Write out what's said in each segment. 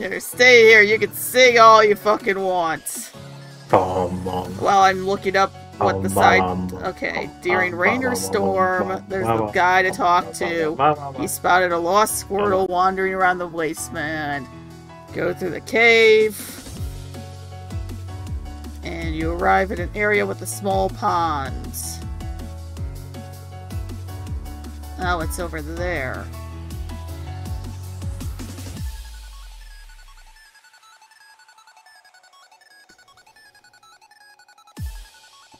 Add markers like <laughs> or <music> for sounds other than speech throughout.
Here, stay here. You can sing all you fucking want. Bum, bum. While I'm looking up what the side. Okay, during rain or storm, there's the guy to talk to. He spotted a lost Squirtle wandering around the wasteland. Go through the cave. And you arrive at an area with a small pond. Oh, it's over there.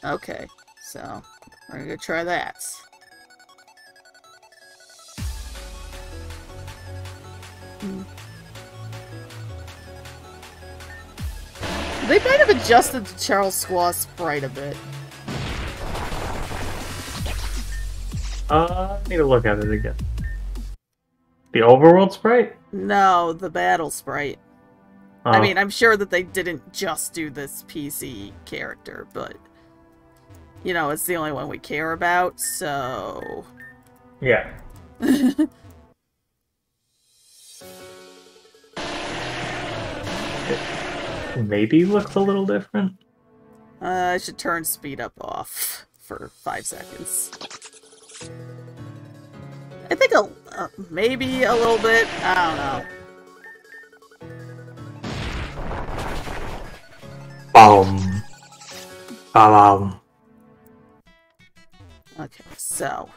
Okay, so we're gonna go try that. Hmm. They might have adjusted the Charles Squaw sprite a bit. Uh, I need to look at it again. The overworld sprite? No, the battle sprite. Oh, I mean, I'm sure that they didn't just do this PC character, but you know, it's the only one we care about, so yeah. It <laughs> maybe looks a little different. uh, I should turn speed up off for five seconds. I think a uh, maybe a little bit. I don't know. Bum. Bum. Okay, so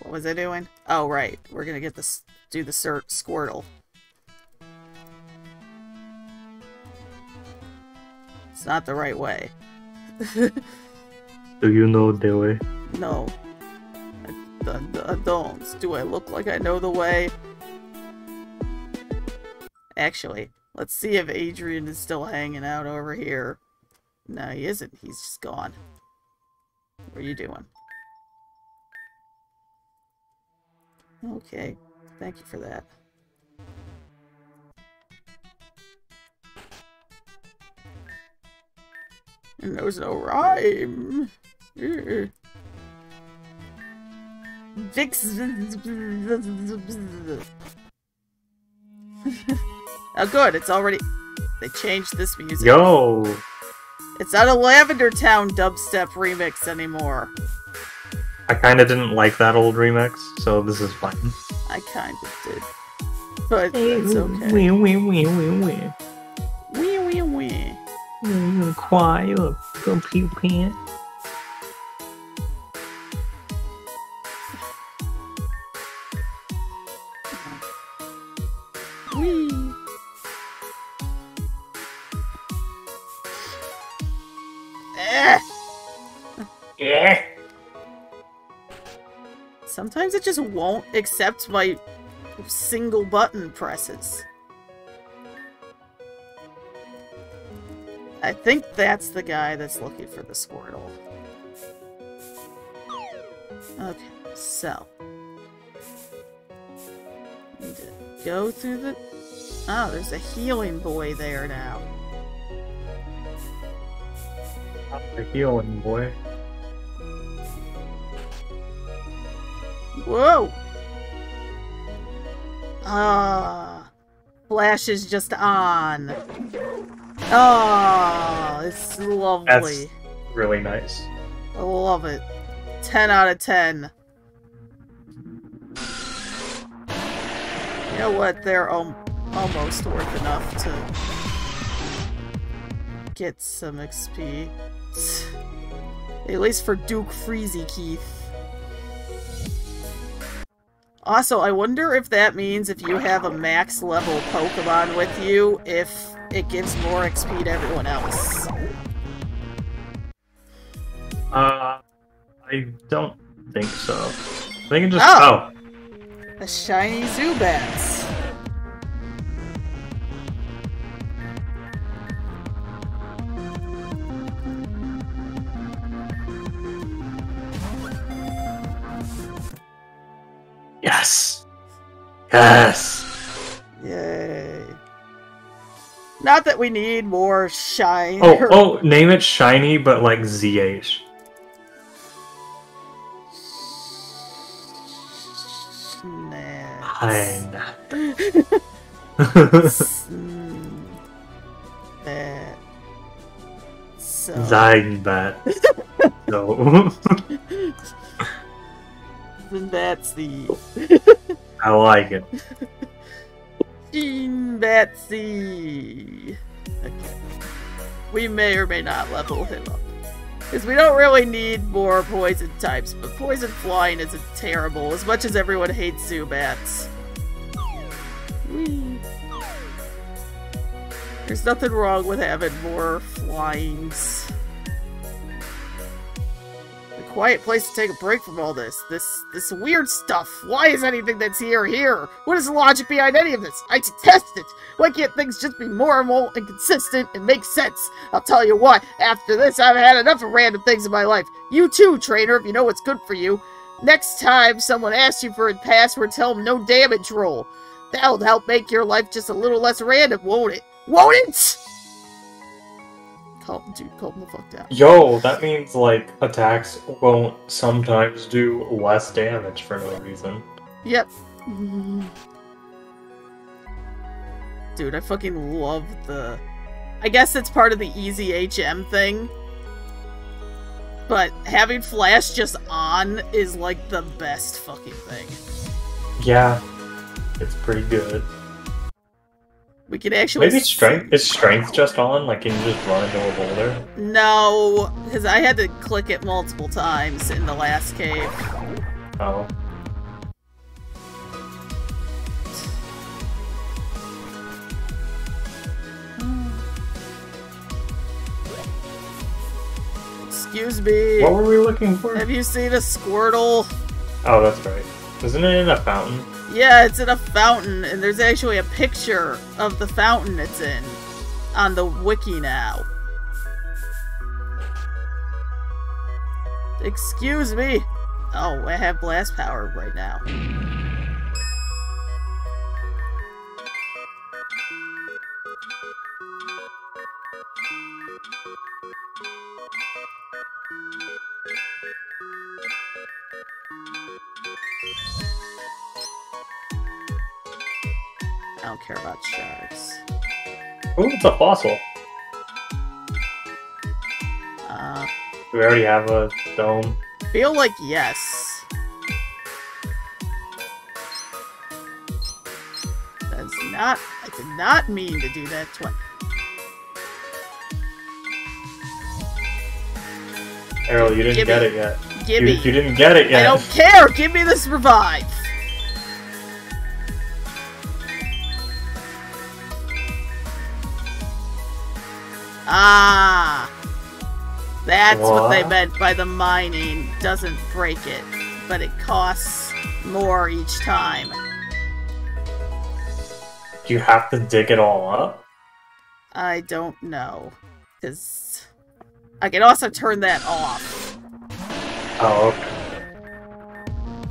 what was I doing? Oh, right, we're gonna get this do the cert Squirtle. It's not the right way. <laughs> Do you know the way? No, I, I- I don't. Do I look like I know the way? Actually, let's see if Adrian is still hanging out over here. No, he isn't. He's just gone. What are you doing? Okay, thank you for that. And there's no rhyme. <laughs> Oh, good. It's already. They changed this music. Yo! It's not a Lavender Town dubstep remix anymore. I kinda didn't like that old remix, so this is fine. I kind of did. But that's okay. Wee, wee, wee, wee, wee. Wee wee wee. Mm, Quiet, little little pee pee. Sometimes it just won't accept my single button presses. I think that's the guy that's looking for the Squirtle. Okay, so. Need to go through the... Oh, there's a healing boy there now. The healing boy. Whoa! Ah, Flash is just on. Oh, it's lovely. That's really nice. I love it. 10 out of 10. You know what? They're al almost worth enough to get some XP. At least for Duke Freezy Keith. Also, I wonder if that means if you have a max level Pokemon with you, if it gives more XP to everyone else. Uh, I don't think so. I think it just. Oh. Oh. A shiny Zubats. Yes. Yay. Not that we need more shine. Oh, <laughs> oh, name it shiny, but like ZH. Nah. Fine. Mm, that. No. Then that's the <laughs> I like it. <laughs> Jean Betsy. Okay. We may or may not level him up. Because we don't really need more poison types, but poison flying isn't terrible, as much as everyone hates Zubats. Whee. There's nothing wrong with having more flyings. Quiet place to take a break from all this. This this weird stuff. Why is anything that's here here? What is the logic behind any of this? I detest it. Why can't things just be normal and consistent and make sense? I'll tell you what, after this I've had enough of random things in my life. You too, trainer, if you know what's good for you. Next time someone asks you for a password, tell them no damage roll. That'll help make your life just a little less random, won't it? Won't it? Calm, dude, calm the fuck down. Yo, that means like attacks won't sometimes do less damage for no reason. Yep. <laughs> Dude, I fucking love the... I guess it's part of the easy HM thing. But having Flash just on is like the best fucking thing. Yeah, it's pretty good. We can actually... Maybe strength is strength just on? Like, can you just run into a boulder? No, because I had to click it multiple times in the last cave. Oh. Excuse me. What were we looking for? Have you seen a Squirtle? Oh, that's right. Isn't it in a fountain? Yeah, it's in a fountain, and there's actually a picture of the fountain it's in on the wiki now. Excuse me. Oh, I have blast power right now. Don't care about sharks. Ooh, it's a fossil. Uh, Do we already have a dome? feel like yes. That's not. I did not mean to do that twice. Errol, you didn't Gimme. get it yet. You, you didn't get it yet. I don't care. Give me this revive. Ah. That's what? they meant by the mining doesn't break it, but it costs more each time. Do you have to dig it all up? I don't know. Because I can also turn that off. Oh, okay.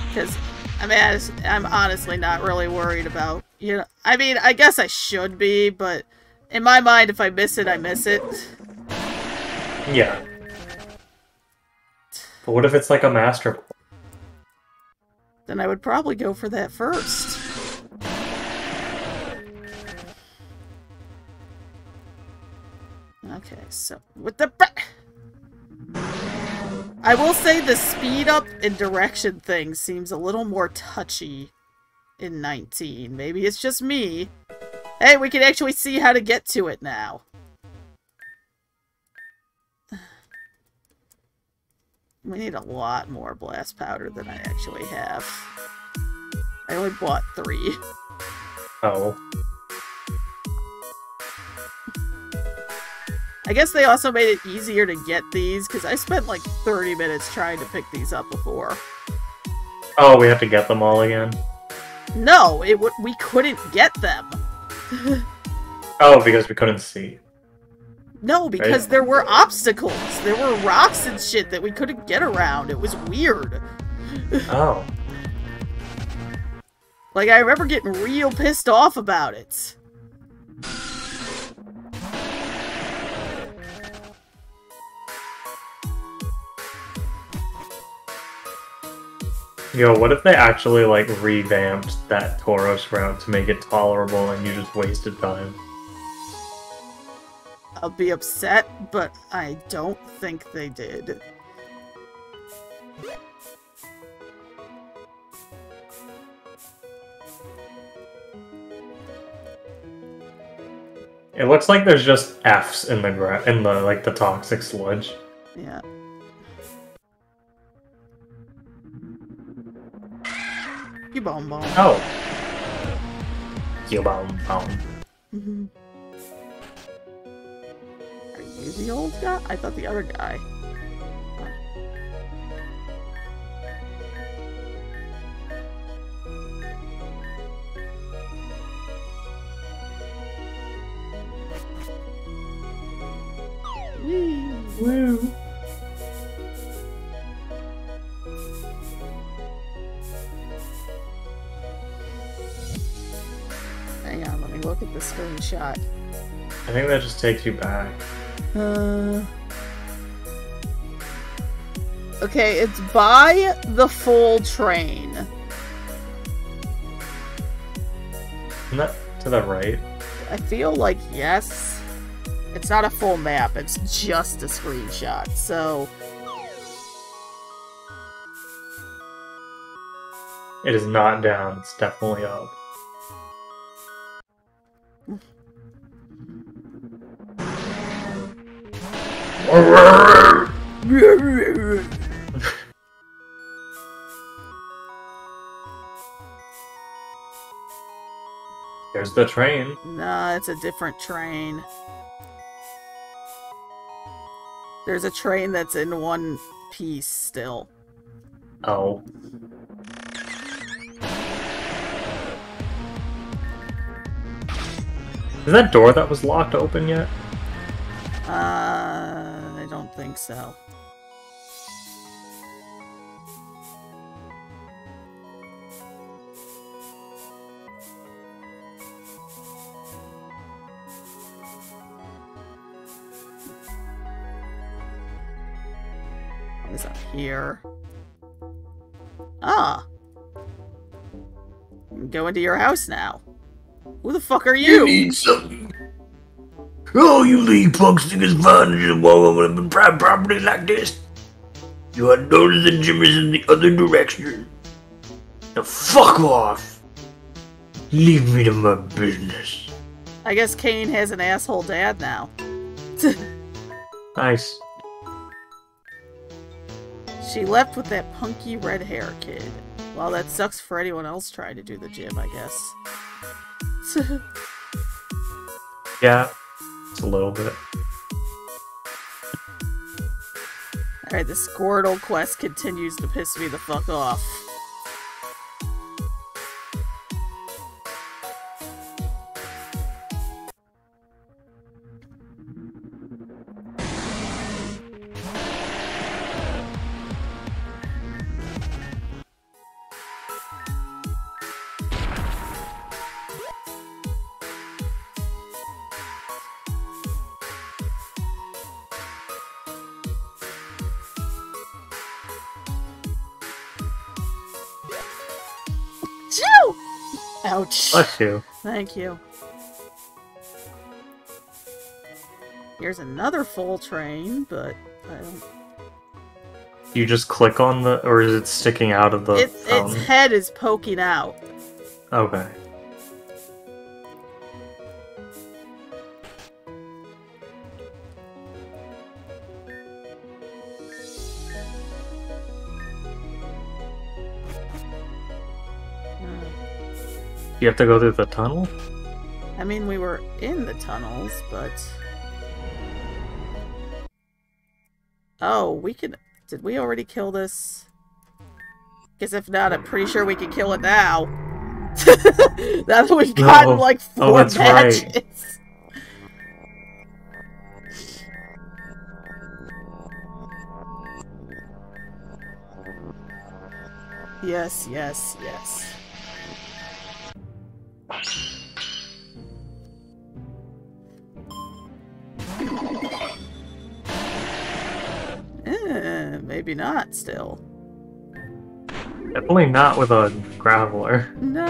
Because I mean, I'm honestly not really worried about, you know, I mean, I guess I should be, but in my mind, if I miss it, I miss it. Yeah. But what if it's like a master? Then I would probably go for that first. Okay, so with the I will say the speed up and direction thing seems a little more touchy in 19. Maybe it's just me. Hey, we can actually see how to get to it now. <sighs> We need a lot more blast powder than I actually have. I only bought three. Oh. I guess they also made it easier to get these, because I spent like 30 minutes trying to pick these up before. Oh, we have to get them all again. No, it w- we couldn't get them. <laughs> Oh, because we couldn't see. No, because Right. there were obstacles. There were rocks and shit that we couldn't get around. It was weird. Oh. <laughs> Like, I remember getting real pissed off about it. Yo, what if they actually like revamped that Tauros route to make it tolerable and you just wasted time? I'll be upset, but I don't think they did. It looks like there's just F's in the gra- in the like the toxic sludge. Yeah. Bomb bomb. Oh. Boom, boom. Mhm. Are you the old guy? I thought the other guy. Think that just takes you back. Uh. Okay, it's by the full train. Isn't that to the right? I feel like yes. It's not a full map, it's just a screenshot. So, It is not down. It's definitely up. <laughs> There's the train. nah, it's a different train. There's a train that's in one piece still. Oh. Is that door that was locked open yet? Uh, think so. What is up here? Ah. You can Go into your house now. Who the fuck are You you? need something. Oh, you leave punks think it's fun to just walk over to a private property like this? You had noticed the gym is in the other direction. Now fuck off. Leave me to my business. I guess Kane has an asshole dad now. Nice. <laughs> She left with that punky red hair kid. Well, that sucks for anyone else trying to do the gym, I guess. <laughs> Yeah. It's a little bit. Alright, the Squirtle quest continues to piss me the fuck off. Bless you. Thank you. Here's another full train, but I don't. You just click on the, or is it sticking out of the It, its head is poking out. Okay. You have to go through the tunnel? I mean, we were in the tunnels, but. Oh, we can. Did we already kill this? Because if not, I'm pretty sure we can kill it now. <laughs> now that we've gotten No. like Oh, four that's right. matches. Yes, yes, yes. Eh, maybe not still. Definitely not with a graveler. No.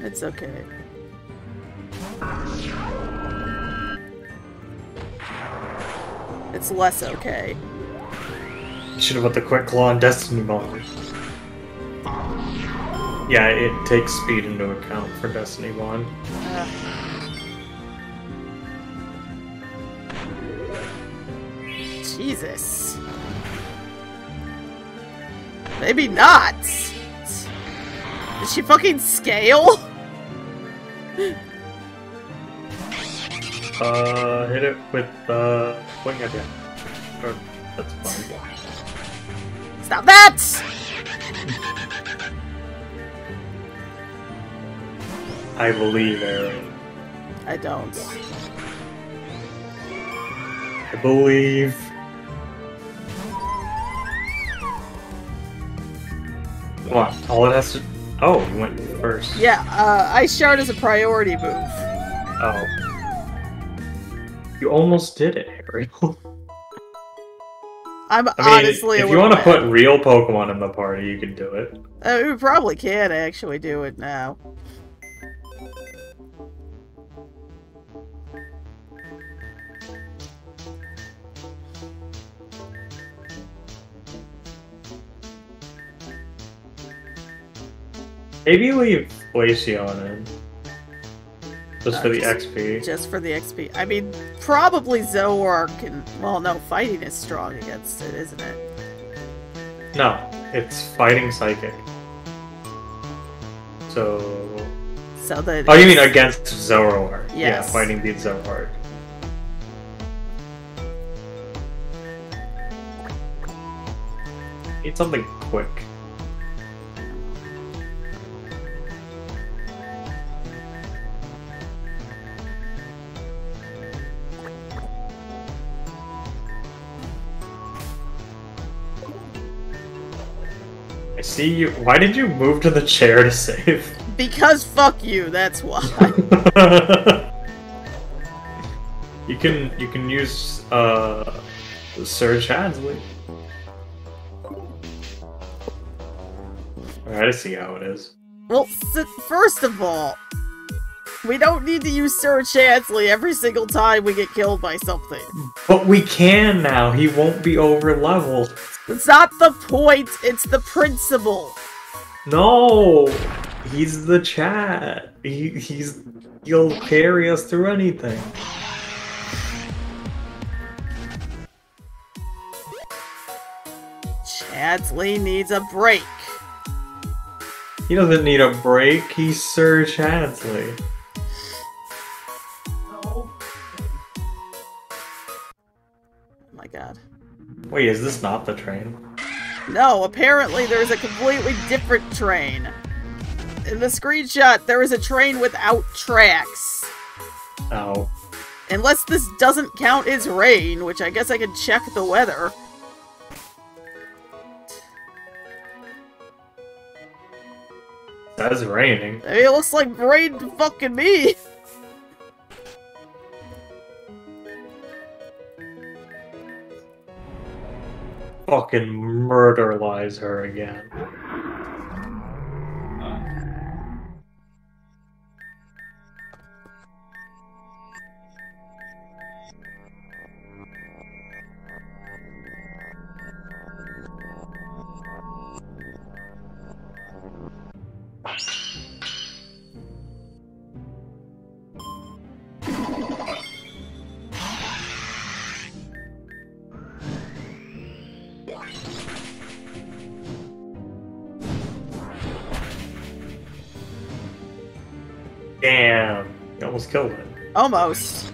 It's okay. It's less okay. You should have put the quick claw and destiny bond. Yeah, it takes speed into account for destiny bond. Ugh. Jesus. Maybe not. Did she fucking scale? <laughs> Uh, hit it with uh, wing. Or, that's fine. Stop that! I believe, Aaron. I don't. I believe. On, all it has to. Oh, you went first. Yeah, uh, Ice Shard is a priority move. Oh. You almost did it, Ariel. <laughs> I'm I mean, honestly if you want to put real Pokemon in the party, you can do it. Uh, we probably can actually do it now. Maybe leave Glaceon in. Just Uh, for the just- XP. Just for the XP. I mean, probably Zoroark can. Well, no, fighting is strong against it, isn't it? No, it's fighting psychic. So. So that. Oh, you mean against Zoroark? Yeah, Yes. fighting beats Zoroark. Need something quick. See you. Why did you move to the chair to save? Because fuck you, that's why. <laughs> you can you can use uh Surge Hadley. Alright, I see how it is. well, first of all, we don't need to use Sir Chansley every single time we get killed by something. But we can now. He won't be over leveled. It's not the point, it's the principle. No, he's the chat. He he's he'll carry us through anything. Chadsley needs a break. He doesn't need a break. He's Sir Chadsley. Wait, is this not the train? No, apparently there's a completely different train. In the screenshot, there is a train without tracks. Oh. Unless this doesn't count as rain, which I guess I can check the weather. That's raining. I mean, it looks like rain to fucking me. <laughs> Fucking murderize her again. Almost killed it. Almost.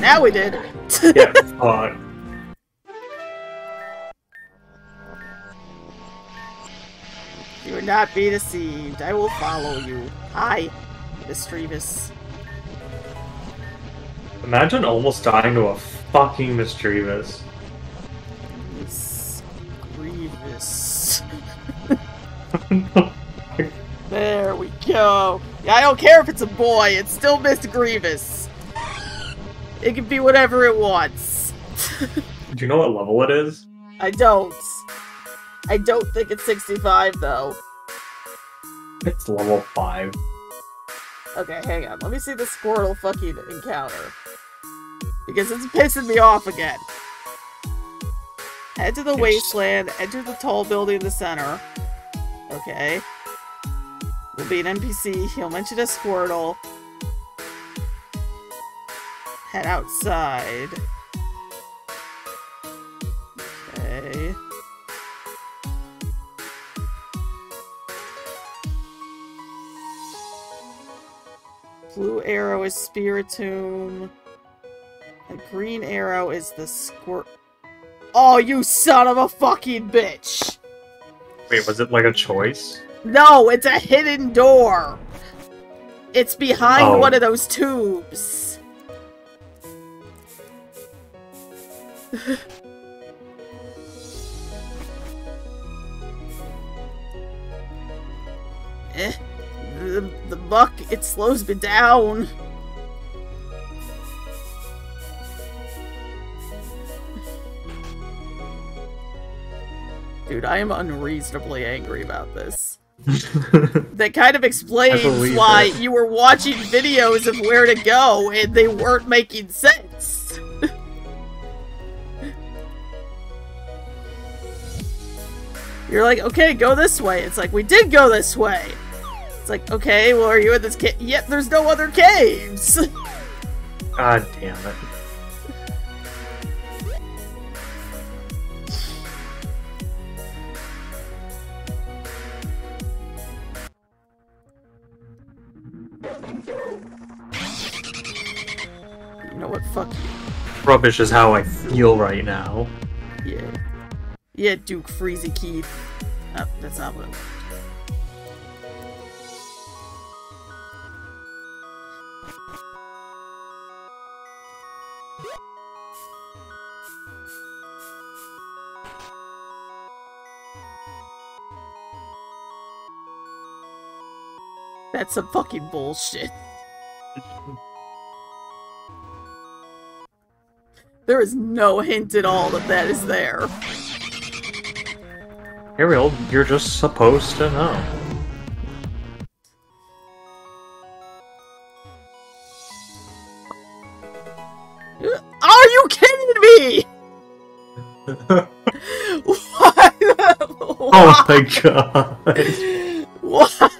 Now we did. <laughs> Yeah, fuck. You would not be deceived. I will follow you. Hi, Misdreavus. Imagine almost dying to a fucking Misdreavus. Mischievous. <laughs> Yeah, I don't care if it's a boy. It's still Mr. Grievous. It can be whatever it wants. <laughs> Do you know what level it is? I don't. I don't think it's 65 though. It's level 5. Okay, hang on. Let me see the Squirtle fucking encounter. Because it's pissing me off again. Head to the wasteland, enter the tall building in the center. Okay. Will be an NPC. He'll mention a Squirtle. Head outside. Okay. Blue arrow is Spiritomb. The green arrow is the squirt. Oh, you son of a fucking bitch! Wait, was it like a choice? No, it's a hidden door. It's behind Oh. one of those tubes. <laughs> eh, the, the buck, it slows me down. Dude, I am unreasonably angry about this. <laughs> That kind of explains why it. you were watching videos of where to go and they weren't making sense. <laughs> You're like, okay, go this way. It's like, we did go this way. It's like, okay, well, are you in this cave? Yet there's no other caves. <laughs> God damn it. Rubbish is how I feel right now. Yeah. Yeah, Duke Freezy Keith. Oh, that's not what That's some fucking bullshit. <laughs> There is no hint at all that that is there. Ariel, you're just supposed to know. Are you kidding me? <laughs> Why? Oh my god. <laughs> Why?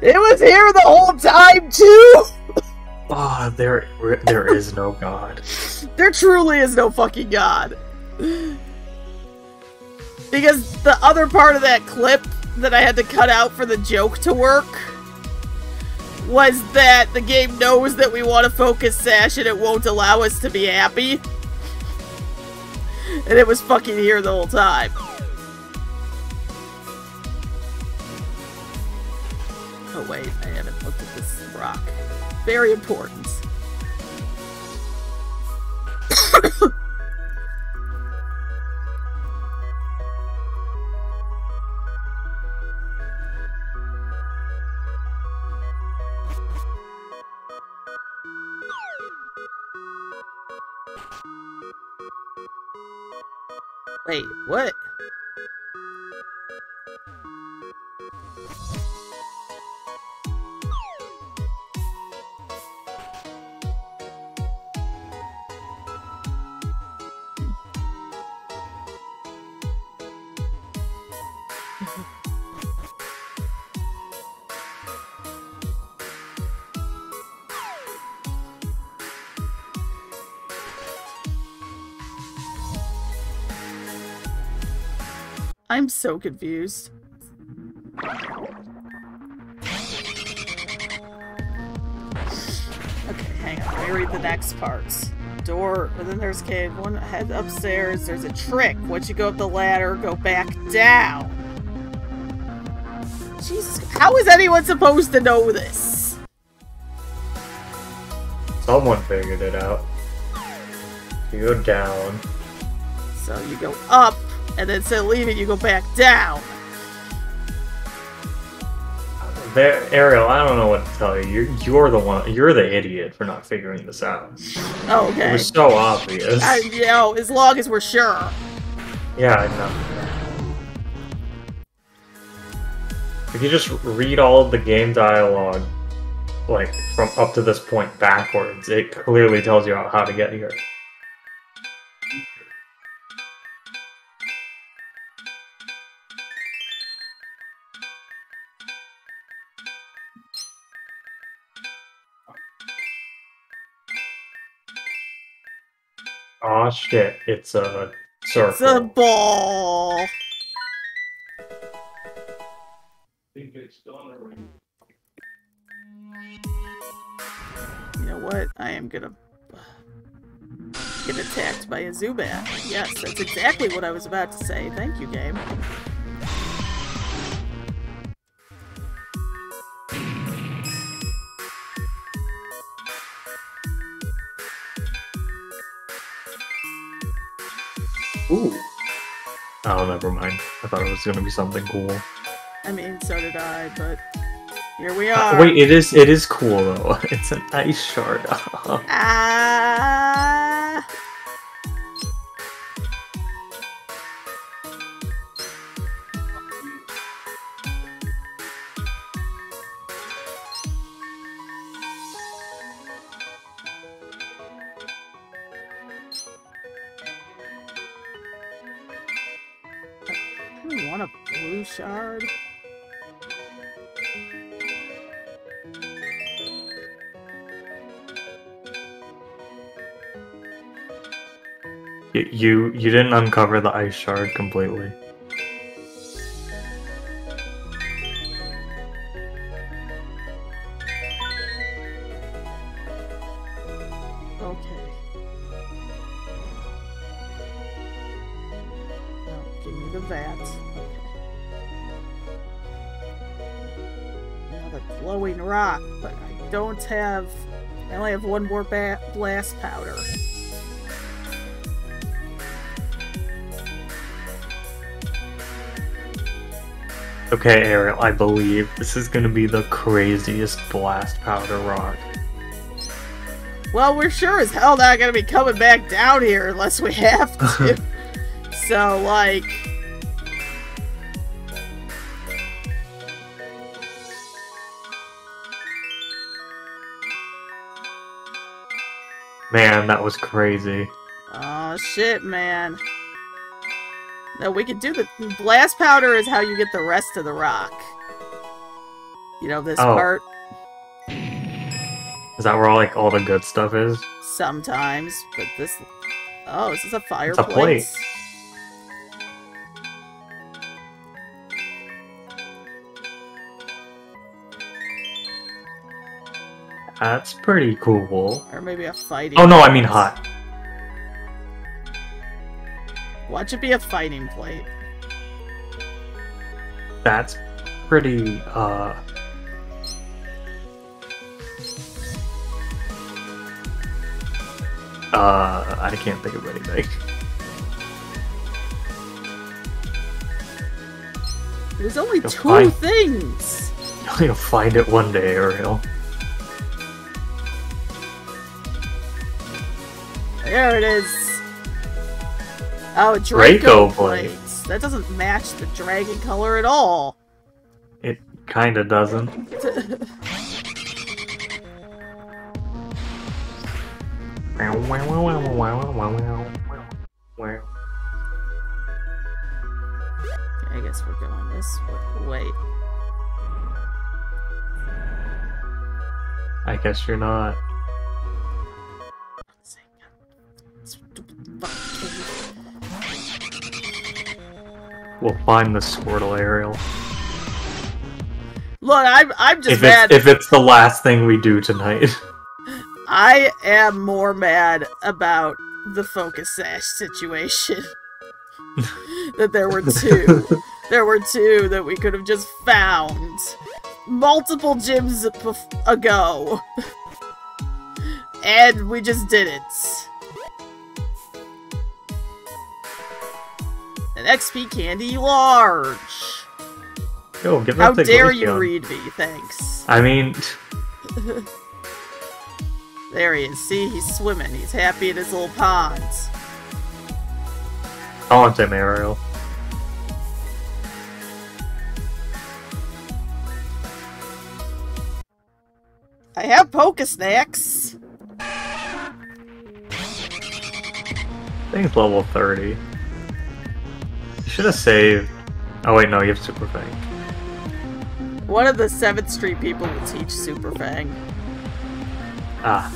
It was here the whole time too. Ah, there, there is no god. <laughs> There truly is no fucking god. Because the other part of that clip that I had to cut out for the joke to work was that the game knows that we want to focus Sash and it won't allow us to be happy. And it was fucking here the whole time. Oh wait, Very important. Wait, what? I'm so confused. Okay, hang on. Let me read the next parts. Door, and then there's cave. One head upstairs. There's a trick. Once you go up the ladder, go back down. Jesus, how is anyone supposed to know this? Someone figured it out. You go down. So you go up, and then instead of leaving, you go back down. there, Ariel. I don't know what to tell you. You're you're the one. You're the idiot for not figuring this out. Oh, It okay. was so obvious. I, you know, as long as we're sure. Yeah, I know. If you just read all of the game dialogue, like from up to this point backwards, it clearly tells you how to get here. Aw shit, it's a circle. It's a ball. You know what? I am gonna get attacked by a Zubat. Yes, that's exactly what I was about to say. Thank you, game. Oh, never mind. I thought it was gonna be something cool. I mean, so did I, but here we Uh, are. wait, it is it is cool though. <laughs> It's an ice shard. <laughs> Ah. You you didn't uncover the ice shard completely. Okay. No, give me the vat. Okay. Now the glowing rock, but I don't have. I only have one more blast powder. Okay, Ariel, I believe this is gonna be the craziest blast powder rock. Well, we're sure as hell not gonna be coming back down here unless we have to. <laughs> so, like. Man, that was crazy. Oh shit, man. No, we could do the blast powder is how you get the rest of the rock. You know this Oh. part Is that where all, like all the good stuff is? sometimes, but this Oh, this is a a fireplace. plate. That's pretty cool. Or maybe a fighting Oh no, I mean hot. Watch it be a fighting plate. That's pretty uh Uh, I can't think of anything. There's only You'll two find- things. <laughs> You'll find it one day, Ariel. There it is. Oh, Draco, Draco plates. That doesn't match the dragon color at all. It kinda doesn't. I guess we're going this way. Wait. I guess you're not. We'll find the Squirtle, Ariel. Look, I'm I'm just If mad. it's, if it's the last thing we do tonight. <laughs> I am more mad about the focus sash situation. <laughs> that there were two. <laughs> there were two that we could have just found multiple gyms ago. and we just didn't. An XP candy large. Yo, give How that dare you read me? Thanks. I mean, <laughs> There he is. See, he's swimming. He's happy in his little pond. taunt him, Ariel. I have Poke Snacks. I think it's level 30. You should have saved. Oh, wait, no, you have Super Fang. One of the 7th Street people will teach Super Fang. Ah.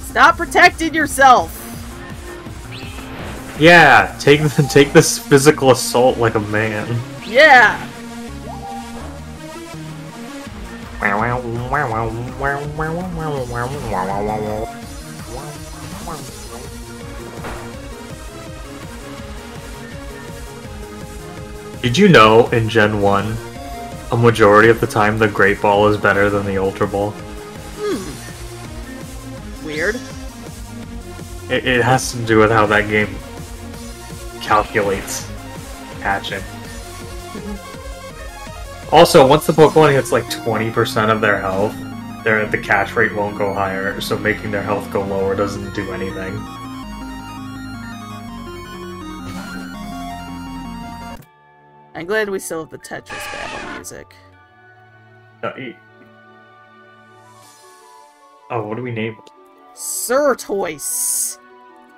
Stop protecting yourself! Yeah, take, take this physical assault like a man. Yeah! Did you know in Gen 1, a majority of the time the Great Ball is better than the Ultra Ball? Hmm. Weird. It, it has to do with how that game calculates catching. Mm-hmm. Also, once the Pokemon hits like 20% of their health, their the catch rate won't go higher, so making their health go lower doesn't do anything. I'm glad we still have the Tetris battle music. Uh, Oh, what do we name it? Surtoise!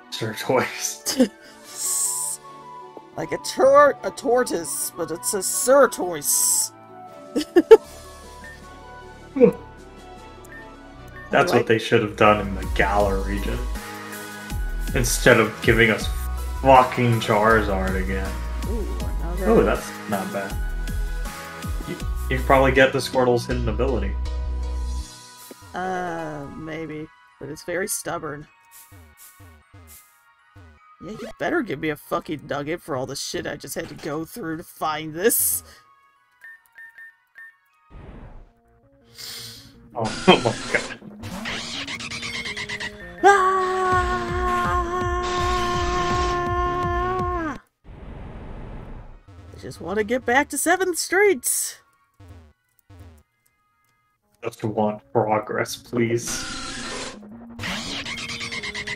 Sir Toys. <laughs> like a tur- a tortoise, but it's a surtoise. <laughs> That's what they should have done in the Galar region. Instead of giving us fucking Charizard again. Ooh, another. Oh, that's not bad. You, you probably get the Squirtle's hidden ability. Uh, maybe. But it's very stubborn. Yeah, you better give me a fucking nugget for all the shit I just had to go through to find this. Oh, <laughs> oh my god. Ah! Just want to get back to 7th Street. Just want progress, please.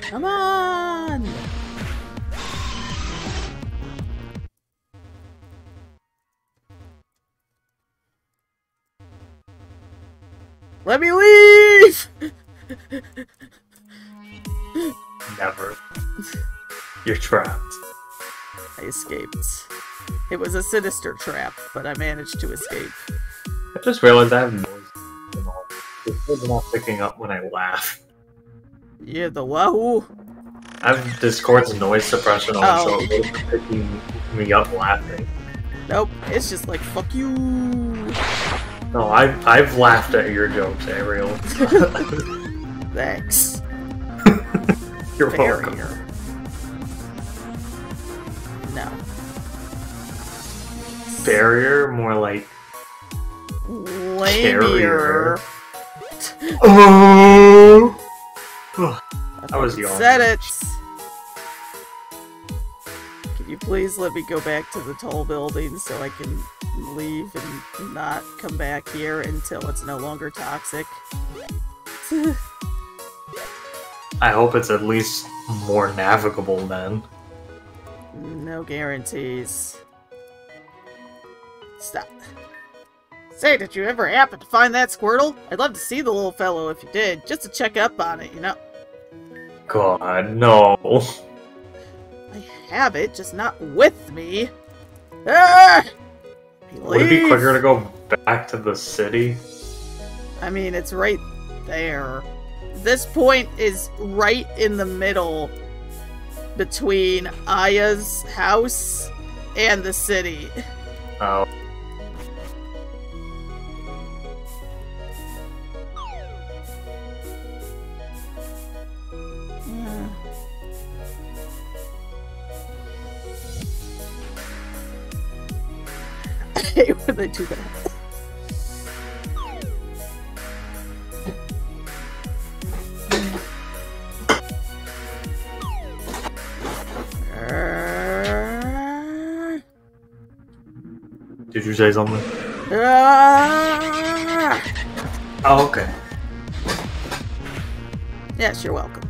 Come on! Let me leave! Never. You're trapped. I escaped. It was a sinister trap, but I managed to escape. I just realized I have noise. It's not picking up when I laugh. Yeah, the wahoo! I have Discord's noise suppression on, Oh. so it's picking me up laughing. Nope, it's just like, fuck you! No, I've, I've laughed at your jokes, Ariel. <laughs> Thanks. <laughs> You're welcome. Barrier. No. Barrier, more like. Lamier. Oh! I was yawning. Said it! Can you please let me go back to the tall building so I can leave and not come back here until it's no longer toxic? <laughs> I hope it's at least more navigable then. no guarantees. Stop. Say, did you ever happen to find that Squirtle? I'd love to see the little fellow if you did, just to check up on it, you know? God, no. I have it, just not with me. Ah! Would it be quicker to go back to the city? I mean, it's right there. This point is right in the middle between Aya's house and the city. Oh. I hate when they do that. Uh, Did you say something? Ah! Oh, okay. Yes, you're welcome.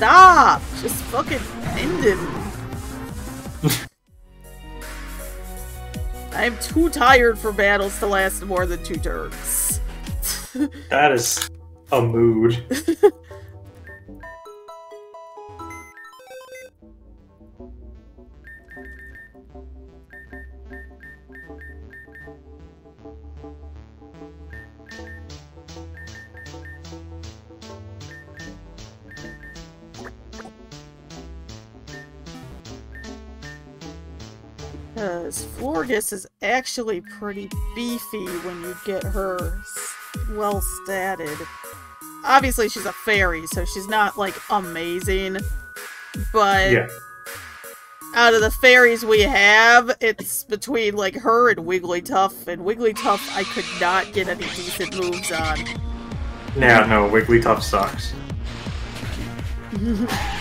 Stop! Just fucking end him. <laughs> I'm too tired for battles to last more than two turns. That is a mood. <laughs> Because Florgus is actually pretty beefy when you get her well statted. Obviously, she's a fairy, so she's not, like, amazing. But Yeah. out of the fairies we have, it's between, like, her and Wigglytuff. And Wigglytuff, I could not get any decent moves on. Yeah, no, Wigglytuff sucks. <laughs>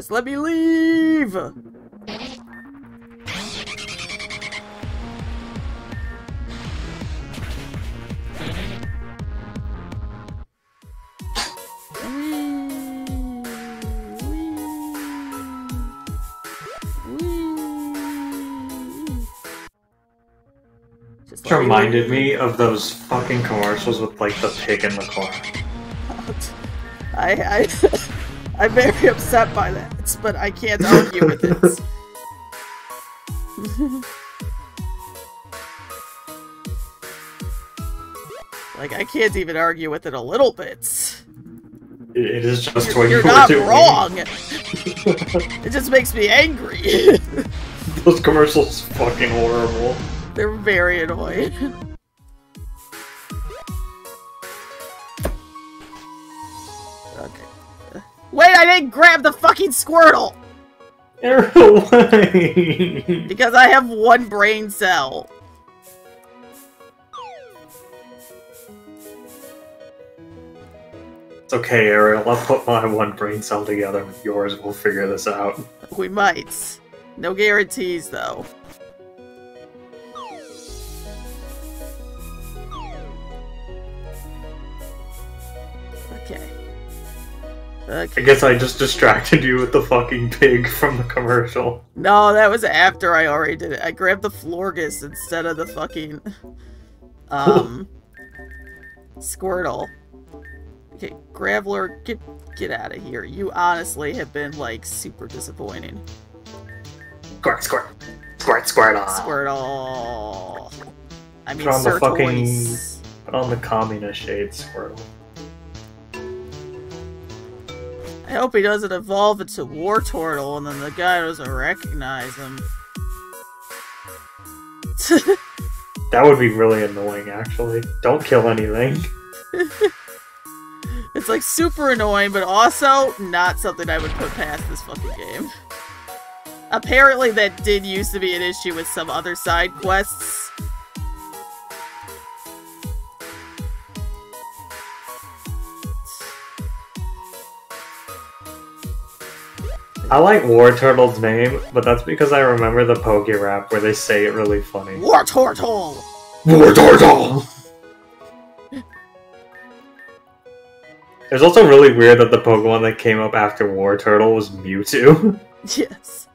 Just let me leave! Just Which let me reminded me of those fucking commercials with like the pig in the car. <laughs> I, I, <laughs> I'm very <laughs> upset by that, but I can't argue with it. <laughs> like, I can't even argue with it a little bit. It- it is just You're, what you're you were not doing. wrong. <laughs> it just makes me angry. Those commercials fucking horrible. They're very annoying. Wait, grab the fucking Squirtle! Away. <laughs> Because I have one brain cell. It's okay, Ariel. I'll put my one brain cell together with yours. We'll figure this out. We might. No guarantees, though. I guess I just distracted you with the fucking pig from the commercial. No, that was after I already did it. I grabbed the Florgus instead of the fucking um <laughs> Squirtle. Okay, Graveler, get get out of here. You honestly have been like super disappointing. Squirt, squirt. Squirt, squirt on. Squirtle. I mean, Put on the Sirtoise. Put on the communist shade, Squirtle. I hope he doesn't evolve into Wartortle and then the guy doesn't recognize him. <laughs> That would be really annoying, actually. Don't kill anything. <laughs> It's like super annoying, but also not something I would put past this fucking game. Apparently that did used to be an issue with some other side quests. I like Wartortle's name, but that's because I remember the Poke rap where they say it really funny. Wartortle! War Turtle! <laughs> It's also really weird that the Pokemon that came up after Wartortle was Mewtwo. <laughs> Yes.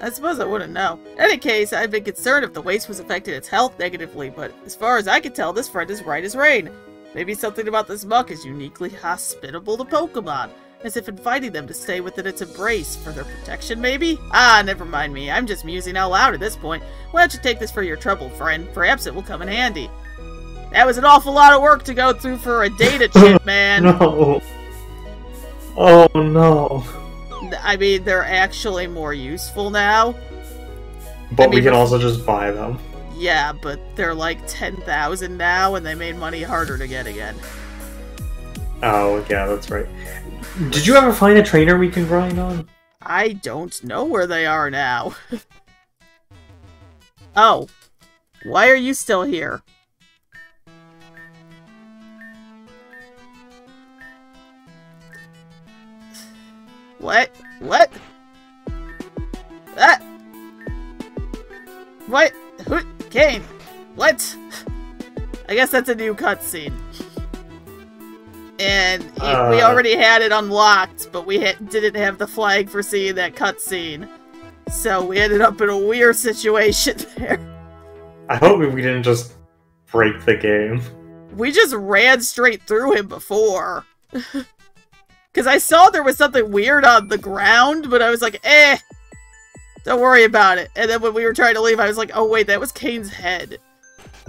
I suppose I wouldn't know. In any case, I've been concerned if the waste was affecting its health negatively, but as far as I can tell, this friend is right as rain. Maybe something about this muck is uniquely hospitable to Pokemon, as if inviting them to stay within its embrace for their protection, maybe? Ah, never mind me. I'm just musing out loud at this point. Why don't you take this for your trouble, friend? Perhaps it will come in handy. That was an awful lot of work to go through for a data <laughs> chip, man. no. Oh no. I mean, they're actually more useful now. But I we can also just buy them. Yeah, but they're like 10,000 now, and they made money harder to get again. Oh, yeah, that's right. Did you ever find a trainer we can grind on? I don't know where they are now. <laughs> oh. Why are you still here? What? What? That? What? Who came? What? <laughs> I guess that's a new cutscene. And it- we Uh. already had it unlocked, but we ha- didn't have the flag for seeing that cutscene. So we ended up in a weird situation <laughs> there. I hope we didn't just break the game. We just ran straight through him before. <laughs> Because I saw there was something weird on the ground, but I was like, eh, don't worry about it. And then when we were trying to leave, I was like, oh wait, that was Cain's head. <laughs>